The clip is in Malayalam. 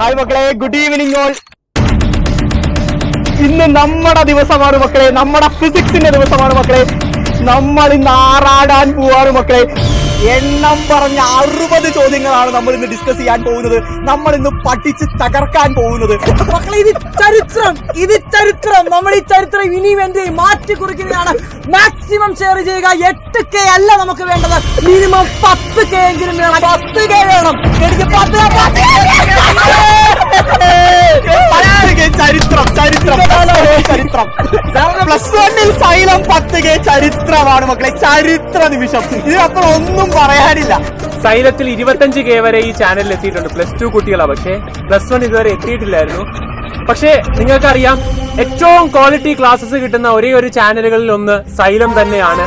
ഹായ് മക്കളെ ഗുഡ് ഈവനിങ് ഓൾ ഇന്ന് നമ്മുടെ ദിവസമാണ് മക്കളെ നമ്മുടെ ഫിസിക്സിന്റെ ദിവസമാണ് മക്കളെ. നമ്മൾ ഇന്ന് ആറാടാൻ പോവാണ് മക്കളെ. എണ്ണം പറഞ്ഞ അറുപത് ചോദ്യങ്ങളാണ് നമ്മൾ ഇന്ന് ഡിസ്കസ് ചെയ്യാൻ പോകുന്നത്. നമ്മൾ ഇന്ന് പഠിച്ച് തകർക്കാൻ പോകുന്നത്. മക്കളെ ഇത് ചരിത്രം ഇത് ചരിത്രം. നമ്മൾ ഈ ചരിത്രം ഇനിയും എന്റെ മാറ്റി കുറിക്കുകയാണ്. മാക്സിമം ഷെയർ ചെയ്യുക. എട്ട് കെ അല്ല നമുക്ക് വേണ്ടത്. മിനിമം പത്ത് കെ എങ്കിലും വേണം. പത്ത് കെ വേണം. എനിക്ക് പത്ത് ചരിത്രം. പ്ലസ് വണ്ണിൽ സൈലം പത്തുക ചരിത്രമാണ് മക്കളെ. ചരിത്ര നിമിഷം. ഇതിനപ്പുറം ഒന്നും പറയാനില്ല. സൈലത്തിൽ ഇരുപത്തഞ്ച് കെ വരെ ഈ ചാനലിൽ എത്തിയിട്ടുണ്ട്. പ്ലസ് ടു കുട്ടികളാ. പക്ഷേ പ്ലസ് വൺ ഇതുവരെ എത്തിയിട്ടില്ലായിരുന്നു. പക്ഷേ നിങ്ങൾക്കറിയാം ഏറ്റവും ക്വാളിറ്റി ക്ലാസ്സസ് കിട്ടുന്ന ഒരേ ഒരു ചാനലുകളിൽ ഒന്ന് സൈലം തന്നെയാണ്.